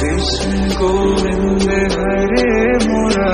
Krishna Govinda Hare Murari